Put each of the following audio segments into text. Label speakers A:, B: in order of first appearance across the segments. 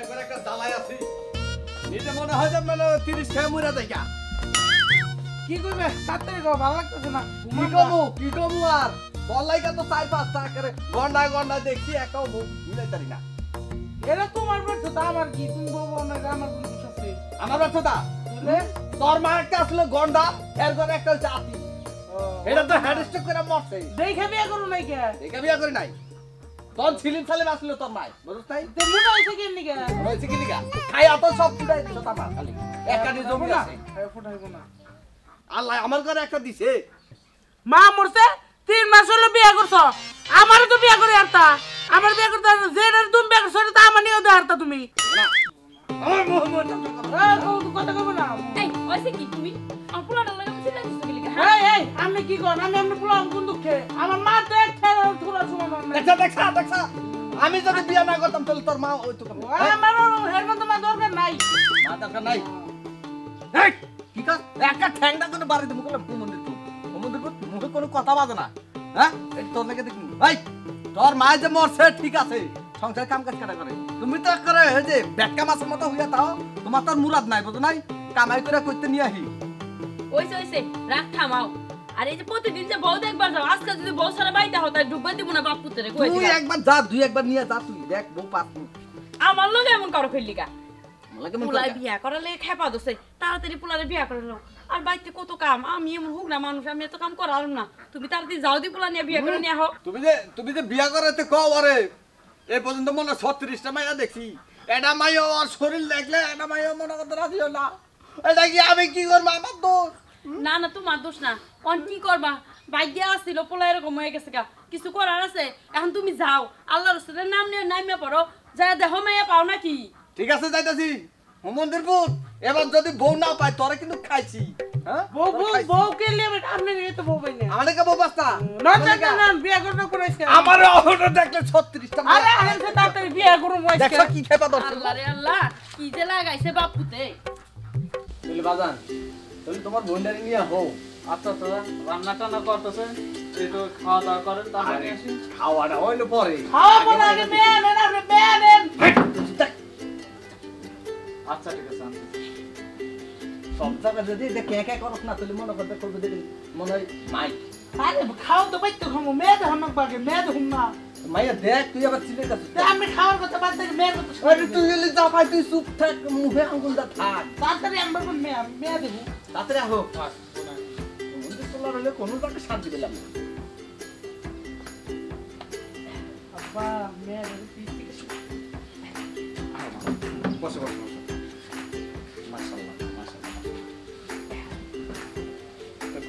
A: একবার একটা জ্বালাই আছি। নিজে মনে হয় যে মানে তিরিশ খেয়ে মরে দেখা
B: কি করবে? তাড়াতাড়ি গো ভালো লাগতেছে না।
A: কি কমু কি কমু আর? বললাইকা তো চার পাঁচ টাকা করে। গন্ডা গন্ডা দেখছি একাও মুখ মিলাই না।
B: এটা তোমার ব্যর্থ আমার কি? তুমি বলব না আমার কোনো কিছু আছে?
A: আমার ব্যর্থতা? তোর মা একটা আসলে গন্ডা এর ঘরে একটা হচ্ছে আতি। এটা তো হেড স্ট্রোক করে মরছে।
B: দেখে বিয়ে করো নাই কে?
A: দেখে বিয়া করি নাই। তোর ছিলিম সালিম আসলে তোর নাই বুঝছ
B: তাই? হয়েছে কেমনি কে
A: হয়েছে কি নিগা খাই অত সব ফুটাই দিছ তার মা খালি একটা নিয়ে জমি আছে
B: ফুটাইব না।
A: আল্লাহ আমার ঘরে একটা দিছে।
B: মা মরছে তিন মাস হলো বিয়ে করছ। আমারও তো বিয়ে করে আরতা আমার বিয়ে করতে যে তুমি বিয়ে করছ তা আমার নিয়েও দেওয়া তুমি।
A: আমার মোহ মোহ
B: এই, ও- ও কথা কব না
C: এই ওইসে কি তুমি? আমার পোলাটা লাগে চিল্লা দিছো কি হ্যাঁ?
B: এই এই আমি কি কর আমি পোলাম কোন দুঃখে। আমার মা তো এক খেয়ে তোলা সময় নাই
A: দেখা দেখা দেখা আমি যদি বিয়া না করতাম তাহলে তোর মা ওই তো করবে
B: আমার মা দরকার নাই।
A: মা দরকার নাই? এই, কি কাজ? একটা ঠ্যাংটা করে বাড়ি দিমু কইলাম কোন মন্দির তো মন্দির মুখে কোনো কথা বাজে না হ্যাঁ? তোর লাগে দেখি। এই তোর মা যে মরছে ঠিক আছে। সংসার কাম কাজ কাটা করে? তুমি তো করে যে ব্যাটকা মাছের মতো হইয়া তাও তোমার তোর মুরাদ নাই বুঝো নাই? কামাই করে কইতে নিয়ে আহি।
C: ওইসে ওইসে রাগ থামাও। আর এই যে প্রতিদিন যে বউ দেখবার যাও আজকে যদি বউ সারা হতো তাহলে ঢুকবে দিব না বাপ পুত্রে কই
A: তুই একবার যা দুই একবার নিয়ে যা তুই দেখ বউ
C: আমার লগে এমন কারও ফেললি কা
A: লাগে মন
C: পোলাই বিয়া করালে খেপা দোষে তাড়াতাড়ি পোলারে বিয়া করে নাও। আর বাড়িতে কত কাম? আমি এমন হোক না মানুষ আমি এত কাম করালাম না। তুমি তাড়াতাড়ি যাও দি পোলা নিয়ে বিয়া করে নিয়ে আহো।
A: তুমি যে তুমি যে বিয়া করাতে কও আরে এই পর্যন্ত মনে ছত্রিশটা মাইয়া দেখছি। এটা মাইয়া আর শরীর দেখলে এটা মাইয়া মনে করতে রাজি না। এটা কি আমি কি করব? আমার দোষ।
C: না না তোমার দোষ না। অন কি করবা? আসছিল পোলা এরকম হয়ে গেছে গা। কিছু করার আছে? এখন তুমি যাও। আল্লাহ রসুলের নাম নিয়ে নামিয়ে পড়ো। যা দেহ মাইয়া পাও নাকি?
A: ঠিক আছে যাইতাছি। মন্দিরপুর। এবার যদি বউ না পাই তোরে কিন্তু খাইছি। হ্যাঁ?
B: বউ বউ বউ কে লিয়ে আপনি নিয়ে তো বউ পাই
A: আমাদের কে বউ বাস্তা
B: না না না না বিয়ে করতে করেছে
A: আমার অহটা দেখলে ছত্রিশটা
B: আরে আরে সে তাড়াতাড়ি বিয়ে করো মজকে
A: দেখছ কি খেপা দর?
C: আল্লাহ রে আল্লাহ কি যে লাগাইছে বাপুতে।
A: তুই বাজান তুমি তোমার বোনটারি নিয়ে হও।
D: আচ্ছা আচ্ছা রান্না টান্না করতেছেন একটু খাওয়া দাওয়া করেন তারপরে আসি।
A: হইল পরে।
B: খাওয়া বলে আগে বিয়ে নেন আপনি বিয়ে নেন
D: আচ্ছা ঠিক আছে।
A: সব জায়গায় যদি এটা কে কে করস না তাহলে মনে করতে করবে যদি মনে হয় মাই।
B: আরে খাও তো বাইতে খামো মেয়ে তো হামক বাগে মেয়ে তো না।
A: মাইয়া দেখ তুই আবার চিলে
B: তে আমি খাওয়ার কথা বাদ থেকে মেয়ের কথা।
A: আরে তুই গেলে যা পাই তুই চুপ থাক মুখে আঙ্গুলটা থাক।
B: তাড়াতাড়ি আমার কোন মেয়ে মেয়ে দেবো
A: তাড়াতাড়ি হলে কোনো শান্তি না।
B: আব্বা মেয়ে পিস থেকে
A: বসে বসে।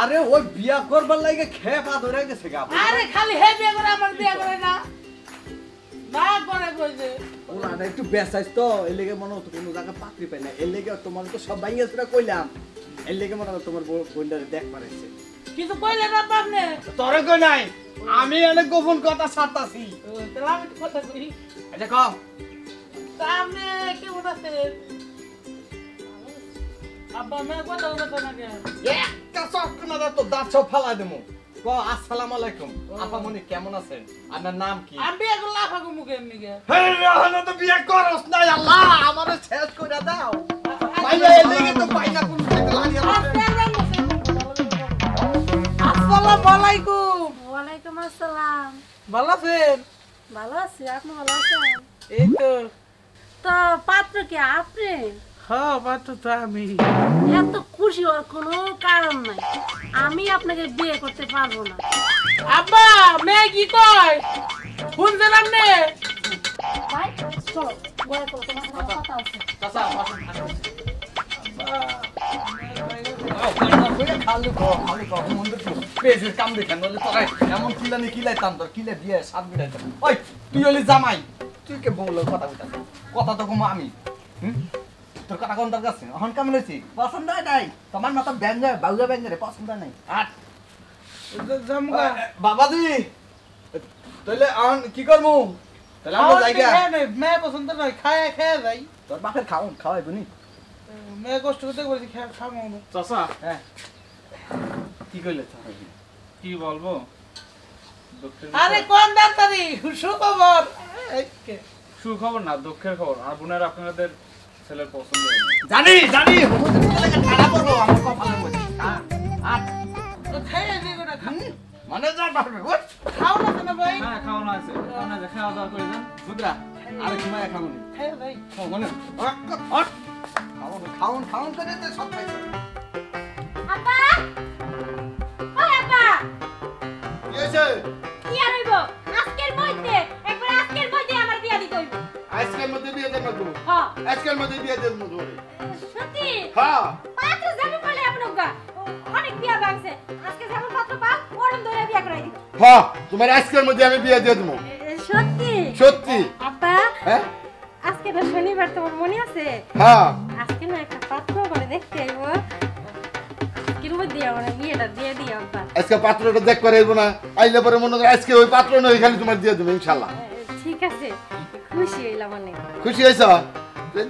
A: আরে ওই বিয়া করবার লাগে খেয়ে পা ধরে গেছে গা।
B: আরে খালি হে বিয়া করে আমার বিয়ে করে না। না করে কইছে
A: ওলাটা একটু বেসাইজ তো এর লেগে মনে হতো কোনো জায়গায় পাত্রী পাই না। এর লেগে তোমার তো সব ভাইয়া সুরা কইলাম। এর লেগে মনে হয় তোমার বোনটারে দেখ পারেছে
B: কিছু কইলে না পাবনে
A: তোরে কই নাই? আমি অনেক গোপন কথা সারতাছি।
B: তাহলে আমি কথা কই।
A: আচ্ছা কম
B: তা কেমন আছে আব্বা কথা কথা না কেন
A: একটা চক না তো দাঁত সব ফালাই দেবো। আসসালামু আলাইকুম। আপা মনি কেমন আছেন? আপনার নাম কি?
B: আমি বিয়ে করলে আফাকে মুখে এমনি গে।
A: হে রহনা তো বিয়ে করস নাই আল্লাহ আমারে শেষ দাও। ভাইয়া তো না কোনো টাকা
B: আসসালামু আলাইকুম।
E: ওয়ালাইকুম আসসালাম।
B: ভালো আছেন?
E: ভালো আছি আপনি ভালো আছেন?
B: এই তো।
E: তো পাত্র কি আপনি?
B: হ্যাঁ পাত্র তো আমি।
E: এত খুশি হওয়ার কোনো কারণ নাই। আমি আপনাকে বিয়ে করতে পারব না।
B: আব্বা মেয়ে কি কয়? শুনছেন আপনি
E: ভাই চলো বয়ে করো তোমার সাথে কথা আছে?
D: চাচা
A: বলে কথা তো কম আমি হুম? তোর কথা কোন দরকার আছে? এখন কেমন হয়েছি? পছন্দ হয় নাই? তোমার মতো ব্যাঙ্গে বাউজা ব্যাঙ্গে রে পছন্দ হয় নাই। আট।
B: জামগা।
A: বাবাজি! তাহলে এখন কি করব তাহলে আমরা জায়গা
B: মেয়ে পছন্দ নয় খায় খেয়ে যাই।
A: তোর বাপের খাওন খাওয়াই বুনি
B: মেয়ে কষ্ট করতে বলছি খেয়ে খাব
D: চাচা
A: হ্যাঁ। কি করলে
D: কি বলব? দুঃখের
B: আরে কোন ডাক্তারি? সুখবর।
D: সুখবর না দুঃখের খবর। আর বোনের আপনাদের ছেলের পছন্দ হয়নি
A: জানি জানি খারাপ করবো আমার কপালের মধ্যে আট, আট
B: তো খেয়ে দিই গোটা খা-
A: হুম, মানে যা পারবে বুঝ
B: খাও না কেন ভাই
D: হ্যাঁ খাওয়ানো আছে খাওয়ানো আছে খাওয়া দাওয়া করে যান
A: বুদ্রা আরে সময় খাবো নি
B: খেয়ে যাই
A: মনে খাওন খাওন খাওন করে তো সব খাইছো
F: আপা ওই আপা
G: কি হয়েছে
F: আজকের মধ্যে বিয়ে
G: দেবো ধরে
F: সত্যি?
G: হ্যাঁ।
F: পাত্র যেমন বলে আপনার গা। অনেক বিয়া ভাঙছে আজকে যেমন পাত্র পা ওরম ধরে বিয়া করাই দিব।
G: হ্যাঁ তোমার আজকের মধ্যে আমি বিয়ে দিয়ে দেবো।
F: সত্যি?
G: সত্যি।
F: আপা
G: হ্যাঁ?
F: আজকে তো শনিবার তোমার মনে আছে?
G: হ্যাঁ।
F: আজকে না একটা পাত্র করে দেখতে আইব। আজকের মধ্যে আমার বিয়েটা দিয়ে দিও আপা।
G: আজকে পাত্রটা দেখ করে আইবো না। আইলে পরে মনে করো আজকে ওই পাত্র নয় খালি তোমার দিয়ে দেবো ইনশাল্লাহ।
F: ঠিক আছে। খুশি হইলাম অনেক।
G: খুশি হয়েছ?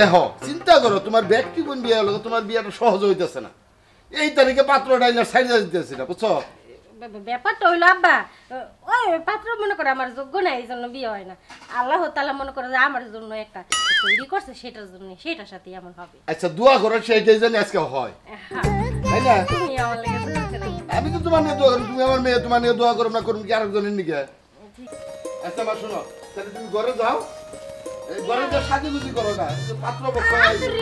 G: দেখো চিন্তা করো তোমার ব্যক্তি কোন বিয়ে হলো তোমার বিয়েটা সহজ হইতেছে না। এই তারিখে পাত্রটা আইলে সাইড দিতেছি না বুঝছ?
F: ব্যাপারটা হইল আব্বা ওই পাত্র মনে করে আমার যোগ্য না এই জন্য বিয়ে হয় না। আল্লাহ তালা মনে করে যে আমার জন্য একটা তৈরি করছে সেটার জন্য সেটার সাথে এমন হবে।
G: আচ্ছা দোয়া করো সেইটাই জানি আজকে হয়।
F: হ্যাঁ,
G: তাই না?
F: তুমি আমার।
G: আমি তো তোমার নিয়ে দোয়া করি তুমি আমার মেয়ে তোমার নিয়ে দোয়া করো না করুন কি আরেকজনের নিকে আচ্ছা মা শোনো তাহলে তুমি ঘরে যাও। এই ঘরে যা সাজি গুজি করো না পাত্র পক্ষ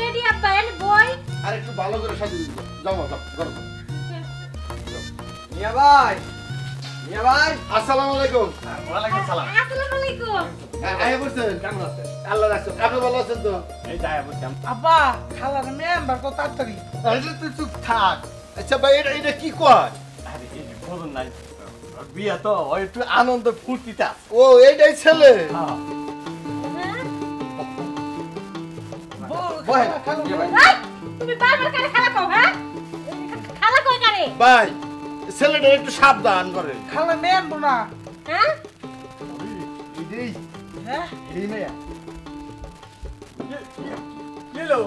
F: রেডি আব্বা বই
G: আর একটু ভালো করে সাজি গুজি করো। যাও যাও ঘরে
A: মিয়া ভাই মিয়া ভাই।
G: আসসালামু আলাইকুম।
A: ওয়ালাইকুম সালাম
F: আসসালামু আলাইকুম।
G: হ্যাঁ, আয়া বলছেন
A: কেমন আছেন?
G: আল্লাহ রাখছো। আপনি ভালো আছেন তো?
A: এই যাই বলছি
B: আব্বা খালার মেয়ে আনবার কত তাড়াতাড়ি
A: আরে তুই চুপ থাক।
G: আচ্ছা ভাই এটা এটা কি কয়?
A: আরে এই নাই। বিয়া তো ওই একটু আনন্দ ফুর্তিতে আছে।
G: ও এইটাই ছেলে।
A: হ্যাঁ। বহেন,
F: তুমি বারবার কারে খালা কও হ্যাঁ? খালা কই কারে?
G: ভাই ছেলেটা একটু সাবধান করে
B: খালা মেয়ে আনব না।
F: হ্যাঁ?
A: এই
B: হ্যাঁ?
A: এই মেয়া কিলো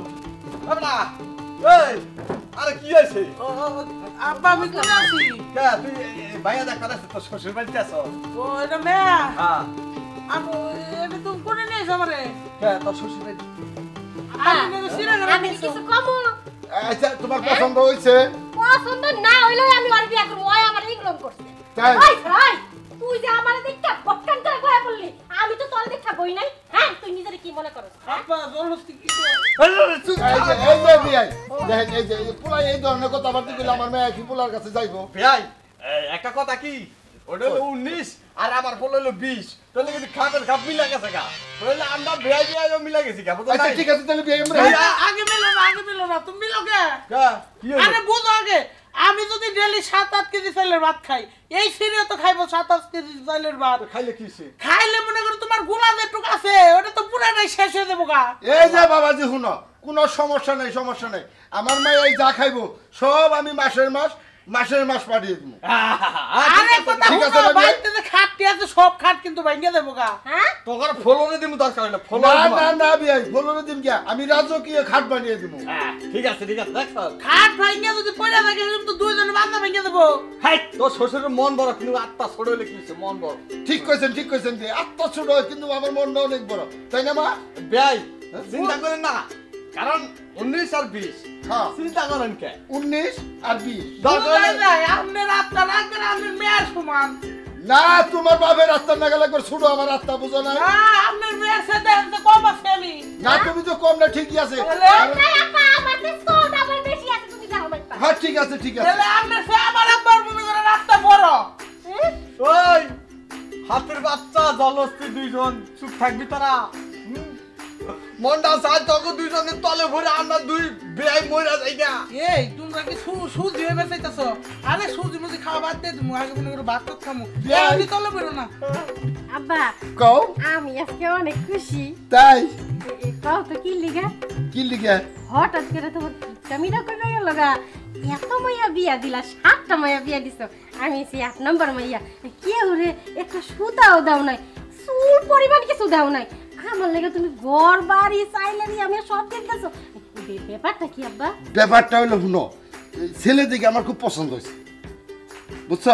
A: আমরা এই আরে কি
B: ও, আব্বা আমি কোথায় আছি?
A: কে তুই ভাইয়া দেখ কথা তোর শ্বশুর বাড়িতে আছো?
B: ও এটা মেয়ে?
A: হ্যাঁ।
B: আমি তুমি কোনে নিয়েছো আমারে?
A: কে তোর শ্বশুর বাড়ি
B: আমি না
F: আমি কি কিছু কমু।
G: আচ্ছা তোমার পছন্দ হয়েছে?
F: পছন্দ না হইল আমি ওর বিয়া করব ওই আমার ইগনোর করছে।
G: তাই?
F: ভাই তুই যে আমার দেখা বটকান করে বললি আমি তো তোর দেখা বই নাই। হ্যাঁ তুই নিজের কি মনে করছ হ্যাঁ?
B: কি
G: এই যে এই যে বিয়াই দেখেন এই যে এই পোলাই এই ধরনের কথাবার্তা বলে আমার মেয়ে কি পোলার কাছে যাইবো?
A: ভাই একটা কথা কি? ওটা হলো উনিশ আর আমার ফল হলো বিশ। তাহলে কিন্তু খাপের খাপ মিলা গেছে গা। তাহলে আমরা মিলা গেছি গা
G: আচ্ছা ঠিক আছে তাহলে বিয়ে আমরা
B: আগে মিলো না আগে মিলো না তুমি মিলো কে? আরে বুঝো আগে আমি যদি ডেলি সাত আট কেজি চাইলের ভাত খাই এই সিরিও তো খাইবো সাত আট কেজি চাইলের ভাত।
A: খাইলে কি
B: খাইলে মনে করো তোমারগুলা যেটুকু আছে ওটা তো পুরাটাই শেষ হয়ে যাব গা।
G: এই যে বাবাজি শুনো কোনো সমস্যা নেই সমস্যা নেই। আমার মেয়ে এই যা খাইবো সব আমি মাসের মাস মাসের মাস পাঠিয়ে দিব
B: আরে কথা
G: ঠিক আছে।
B: বাড়িতে যে খাটটি আছে সব খাট কিন্তু ভাঙিয়ে দেবো গা
F: হ্যাঁ
A: তোর ফলনে দিমু দরকার হইল ফলন
G: না
A: দিমু।
G: না না বিয়াই বলল দিন কি আমি রাজকীয় খাট বানিয়ে দিব
A: হ্যাঁ, ঠিক আছে ঠিক আছে দেখ তোর।
B: খাট ভাঙিয়ে যদি পড়ে থাকে কিন্তু দুইজনে বান্ধা ভেঙে দেবো
A: হাই, তোর শ্বশুরের মন বড় কিন্তু আত্মা ছোট হইলে কি হইছে? মন বড়
G: ঠিক কইছেন ঠিক কইছেন যে আত্মা ছোট কিন্তু আমার মনটা অনেক বড় তাই না মা
A: ভাই চিন্তা করেন না কারণ উনিশ আর বিশ
G: হ্যাঁ।
A: চিন্তা করেন কে?
G: উনিশ আর বিশ।
B: আপনার আত্মা রাখবেন আপনার মেয়ের সমান।
G: না তোমার বাপের রাস্তা না গেলে ছোট আমার রাস্তা বুঝো না।
B: আপনার মেয়ের সাথে কম আছে আমি।
G: না তুমি তো কম না ঠিকই আছে। হ্যাঁ ঠিক আছে ঠিক আছে।
B: তাহলে আপনার সে আমার আব্বার মনে করে রাস্তা বড়।
A: ওই হাতের বাচ্চা জলস্থি দুইজন চুপ থাকবি তারা। মনটা চায় তখন দুইজনের তলে ভরে আমরা দুই বেআই মরে যাই না
B: এই তোমরা কি সু- সুজি হয়ে বেঁচাইতেছ আরে সুজি মুজি খাওয়া বাদ দিয়ে তুমি আগে মনে করো ভাত টাত খামু। এমনি তলে বেরো না।
F: আব্বা
G: কও।
F: আমি আজকে অনেক খুশি।
G: তাই?
F: কও তো কি লিগা?
G: কি লিখে
F: হঠাৎ করে তোমার কামিরা করে গেল গা এত মাইয়া বিয়া দিলা সাতটা মাইয়া বিয়া দিছ। আমি সে এক নম্বর মাইয়া। কেউ রে? একটা সুতাও দাও নাই চুল পরিমাণ কিছু দাও নাই। আমার লেগে তুমি ঘর বাড়ি চাইলে আমি সব দেখতেছো ব্যাপারটা কি আব্বা?
G: ব্যাপারটা হলো এই ছেলে দিকে আমার খুব পছন্দ হয়েছে। বুঝছ?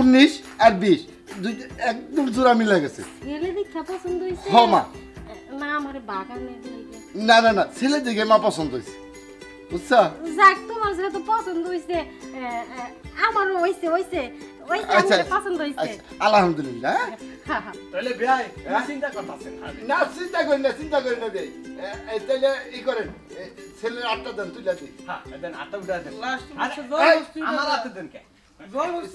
G: উনিশ আর বিশ দুইটা একদম জোড়া মিলে গেছে।
F: ছেলে দেখা পছন্দ হয়েছে?
G: হ, মা।
F: না আমার বাগানের লেগে।
G: না না না ছেলে দিকে মা পছন্দ হয়েছে। বুঝছ?
F: যাক তোমার যেহেতু পছন্দ হয়েছে। আমারও হয়েছে হয়েছে।
G: আচ্ছা আচ্ছা আলহামদুলিল্লাহ হ্যাঁ?
F: হ্যাঁ হ্যাঁ
A: তাহলে ভাই চিন্তা করতেছেন
G: না চিন্তা করি না চিন্তা করি না বে তাহলে ই করেন ছেলের আটটা দেন তুই দিন
A: হ্যাঁ দেন আটটা উঠা দেন আমার হাতে দেন কে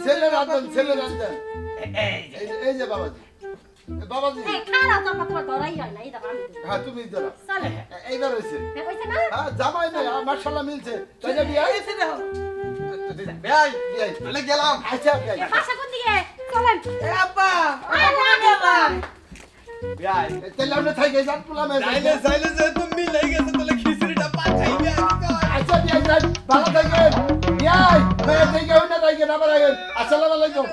G: ছেলের
B: না,
G: দেন ছেলের আট দেন
A: এই যে
G: বাবাজি বাবাজি
F: খারাপ তো তোমার ধরাই হয় না এই দাও আমি
G: হ্যাঁ তুমি ধরো এইবার
F: না
G: হ্যাঁ জামাই মার্শাল্লাহ মিলছে তাই না
B: দেখো।
A: ভাই
G: বিয়াই
A: তাহলে গেলাম
G: আচ্ছা বিয়াই
F: বাসা কোন দিকে? চলেন।
B: এ আব্বা,
F: আয়,
B: আব্বা,
F: না,
B: আব্বা।
A: ভাই
G: এ, তাহলে আমরা থাকি যান পোলা মেয়ে
A: চাইলে চাইলে যেহেতু মিলে গেছে তাহলে খিচুড়িটা পাঠাই দেয়
G: আচ্ছা বিয়াই ভালো থাকেন। বিয়াই মেয়ে থেকে হইনা থাকেন আবার আসসালামু আলাইকুম।